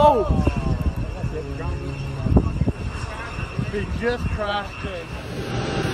Oh! He just crashed it.